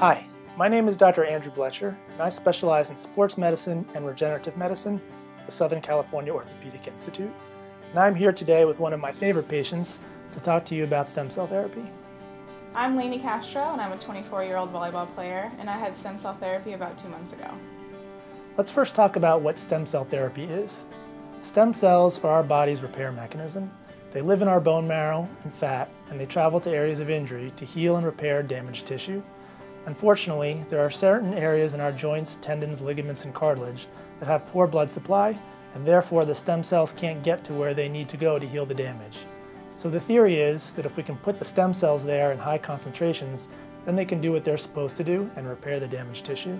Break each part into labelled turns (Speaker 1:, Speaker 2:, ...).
Speaker 1: Hi, my name is Dr. Andrew Blecher, and I specialize in sports medicine and regenerative medicine at the Southern California Orthopedic Institute. And I'm here today with one of my favorite patients to talk to you about stem cell therapy.
Speaker 2: I'm Lainey Castro, and I'm a 24-year-old volleyball player, and I had stem cell therapy about two months ago.
Speaker 1: Let's first talk about what stem cell therapy is. Stem cells are our body's repair mechanism. They live in our bone marrow and fat, and they travel to areas of injury to heal and repair damaged tissue. Unfortunately, there are certain areas in our joints, tendons, ligaments, and cartilage that have poor blood supply, and therefore the stem cells can't get to where they need to go to heal the damage. So the theory is that if we can put the stem cells there in high concentrations, then they can do what they're supposed to do and repair the damaged tissue.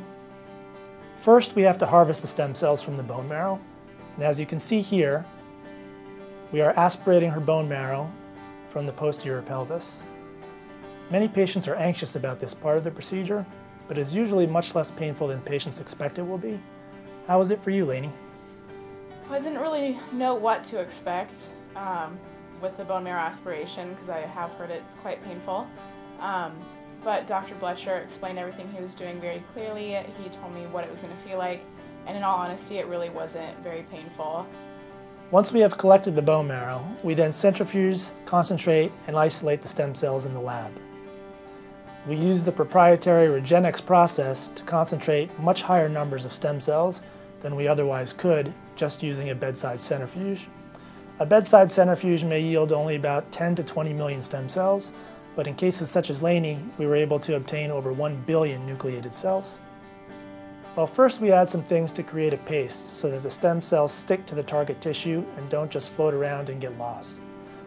Speaker 1: First, we have to harvest the stem cells from the bone marrow. And as you can see here, we are aspirating her bone marrow from the posterior pelvis. Many patients are anxious about this part of the procedure, but is usually much less painful than patients expect it will be. How was it for you, Lainey?
Speaker 2: I didn't really know what to expect um, with the bone marrow aspiration because I have heard it's quite painful. Um, but Dr. Blecher explained everything he was doing very clearly. He told me what it was going to feel like, and in all honesty, it really wasn't very painful.
Speaker 1: Once we have collected the bone marrow, we then centrifuge, concentrate, and isolate the stem cells in the lab. We use the proprietary Regenexx process to concentrate much higher numbers of stem cells than we otherwise could just using a bedside centrifuge. A bedside centrifuge may yield only about 10 to 20 million stem cells, but in cases such as Lainey, we were able to obtain over 1 billion nucleated cells. Well, first we add some things to create a paste so that the stem cells stick to the target tissue and don't just float around and get lost.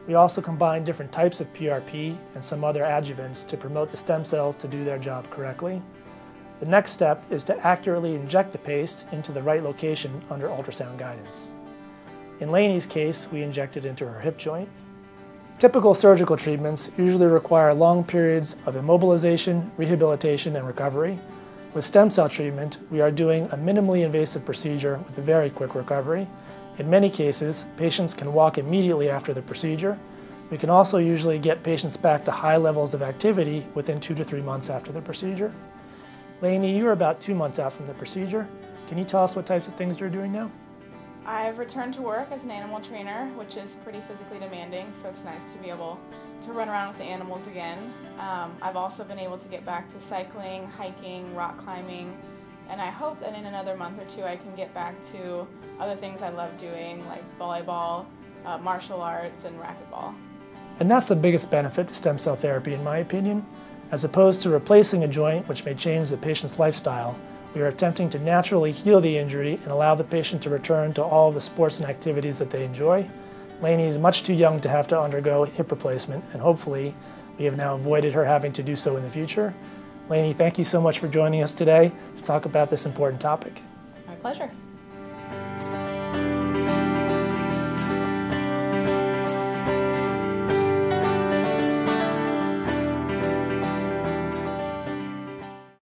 Speaker 1: We also combine different types of PRP and some other adjuvants to promote the stem cells to do their job correctly. The next step is to accurately inject the paste into the right location under ultrasound guidance. In Lainey's case, we injected into her hip joint. Typical surgical treatments usually require long periods of immobilization, rehabilitation, and recovery. With stem cell treatment, we are doing a minimally invasive procedure with a very quick recovery, in many cases, patients can walk immediately after the procedure. We can also usually get patients back to high levels of activity within two to three months after the procedure. Lainey, you're about two months out from the procedure. Can you tell us what types of things you're doing now?
Speaker 2: I've returned to work as an animal trainer, which is pretty physically demanding, so it's nice to be able to run around with the animals again. Um, I've also been able to get back to cycling, hiking, rock climbing, and I hope that in another month or two I can get back to other things I love doing like volleyball, uh, martial arts, and racquetball.
Speaker 1: And that's the biggest benefit to stem cell therapy in my opinion. As opposed to replacing a joint which may change the patient's lifestyle, we are attempting to naturally heal the injury and allow the patient to return to all of the sports and activities that they enjoy. Lainey is much too young to have to undergo hip replacement and hopefully we have now avoided her having to do so in the future. Lainey, thank you so much for joining us today to talk about this important topic.
Speaker 2: My pleasure.